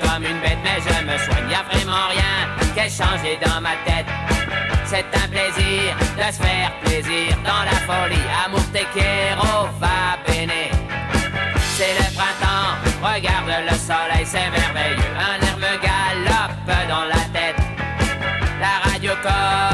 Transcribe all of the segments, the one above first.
comme une bête, mais je me soigne. Y'a vraiment rien qu'est changé dans ma tête. C'est un plaisir de se faire plaisir dans la folie. Amour te quiero, va bene. C'est le printemps, regarde le soleil, c'est merveilleux. Un air me galope dans la tête. La radio collée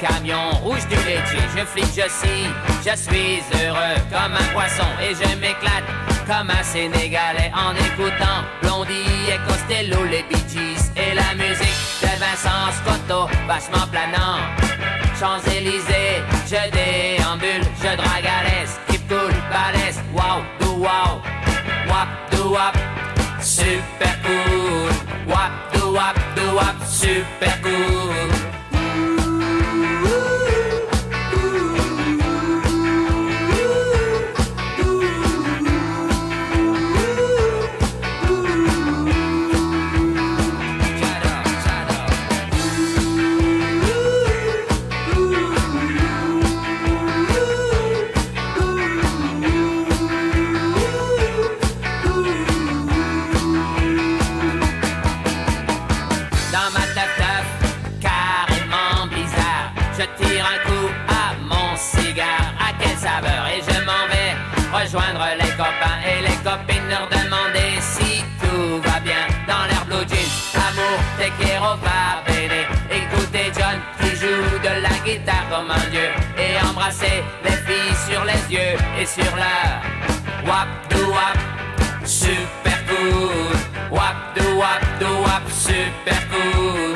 camion rouge du laitier. Je flippe, je scie, je suis heureux comme un poisson et je m'éclate comme un Sénégalais en écoutant Blondie et Costello, les Bee et la musique de Vincent Scotto, vachement planant. Champs-Élysées, je déambule, je drague à l'aise, keep cool, balèze, wow, do wow, wap, do wap, super cool, wap, do wap, do wap, super cool. Rejoindre les copains et les copines leur demander si tout va bien dans leur blue jeans. Amour, te quiero va bene. Écoutez John qui joue de la guitare comme un dieu et embrasser les filles sur les yeux et sur leur wap do wap, super cool. Wap do wap do wap, super cool.